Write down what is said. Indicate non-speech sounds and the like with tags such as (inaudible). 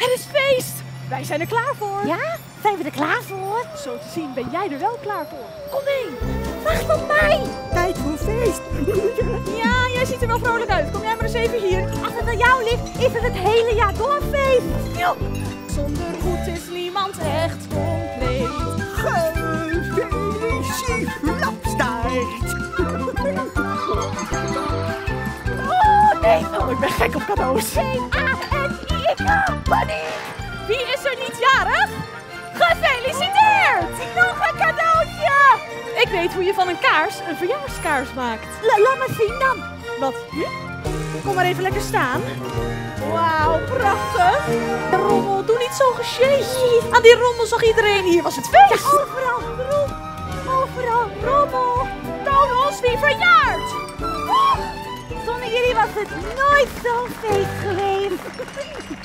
Het is feest! Wij zijn er klaar voor. Ja? Zijn we er klaar voor? Zo te zien ben jij er wel klaar voor. Kom mee. Wacht op mij! Tijd voor feest. (laughs) Ja, jij ziet er wel vrolijk uit. Kom jij maar eens even hier. Als het aan jou ligt, is het het hele jaar door feest. Stil. Zonder hoed is niemand echt compleet. Gefeliciteerd, lapstaart. (laughs) Oh, nee. Oh, ik ben gek op cadeaus. C-A-N-I-K, paniek! Wie is er niet jarig? Gefeliciteerd! Nog een cadeautje! Ik weet hoe je van een kaars een verjaarskaars maakt. La- Laat me zien dan. Wat? Hm? Kom maar even lekker staan. Wauw, prachtig. Rommel, doe niet zo gesjeest. Aan die rommel zag iedereen. Hier was het feest. Overal roem, overal rommel. Toon ons wie verjaart. Was het nooit zo'n feest geweest.